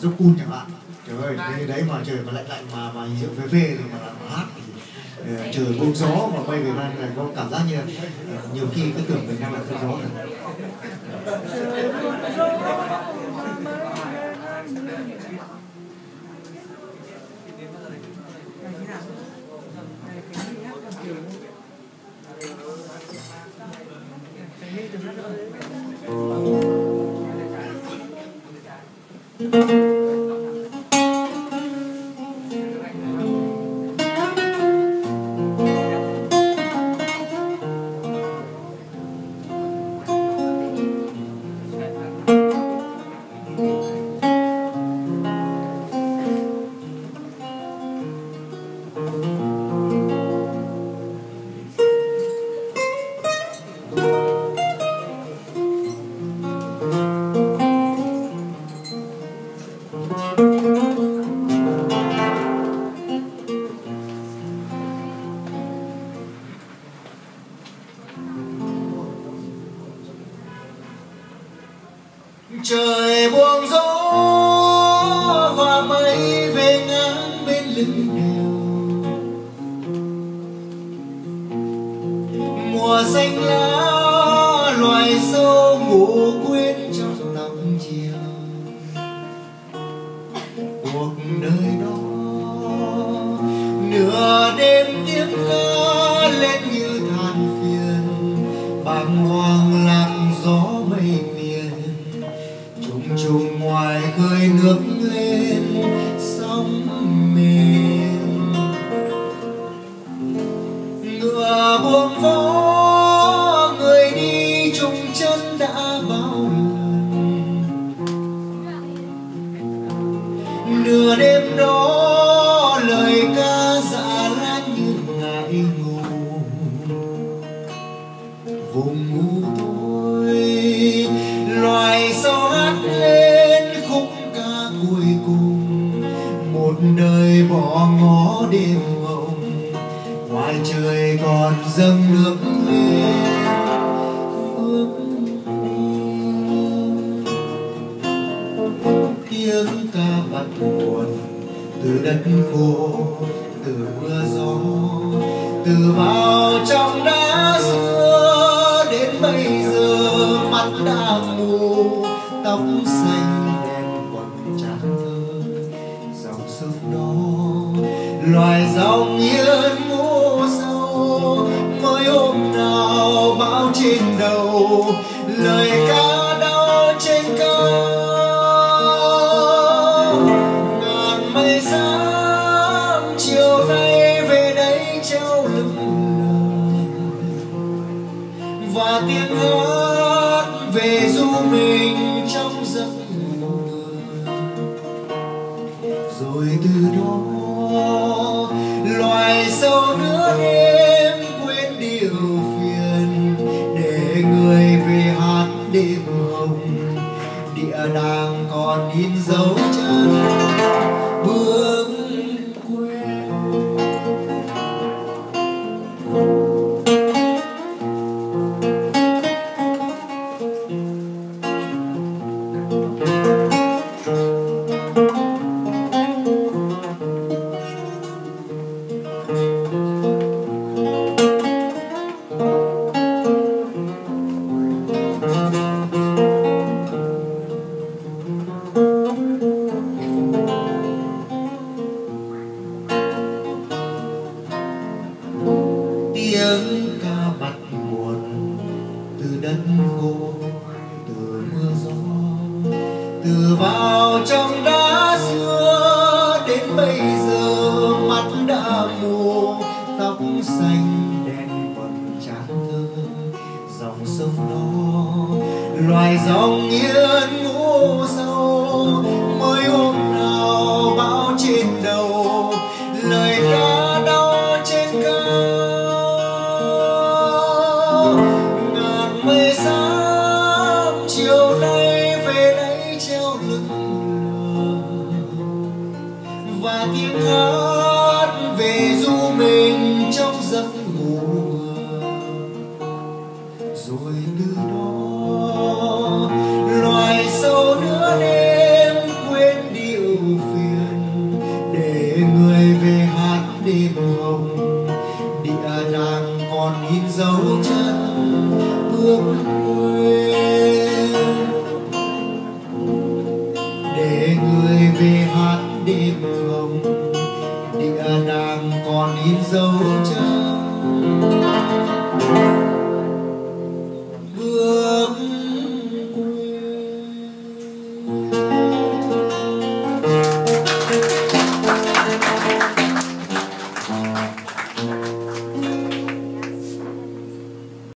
giúp cun chẳng hạn. Trời ơi thế đấy mà trời mà lạnh lạnh mà mà rượu phê phê rồi mà, mà hát thì ờ, trời buông gió mà bay về ban này có cảm giác như là, ờ, nhiều khi cứ tưởng mình đang là trời buông gió và mây về ngang bên lưng đèo mùa xanh lá, loài sâu ngủ quên trong lòng chiều. Cuộc đời đó, nửa đêm tiếng ca lên như than phiền. Bàng hoàng bao lần. Nửa đêm đó lời ca dạ láng như ngại ngủ, vùng ngủ tối loài sao hát lên khúc ca cuối cùng. Một đời bỏ ngó đêm mộng ngoài trời còn dâng nước lên. Tiếng ca bắt nguồn từ đất khô, từ mưa gió, từ vào trong đá xưa đến bây giờ mắt đã mù, tóc xanh đen còn trắng thơ dòng sông đó, loài dòng yên ngủ sâu, mới hôm nào bão trên đầu về du mình trong giấc mơ rồi từ đó, loài sâu nữa em quên điều phiền để người về hát đêm hồng. Địa đàng còn in dấu từ vào trong đá xưa, đến bây giờ mắt đã mù, tóc xanh đen còn trắng thơ. Dòng sông đó, loài dòng yên ngủ sâu. tiếng hát về du mình trong giấc ngủ rồi từ đó, loài sâu nữa đêm quên điều phiền để người về hát đêm hồng. Địa đàng còn in dấu chân bước quên. Để người về hát còn in dấu chân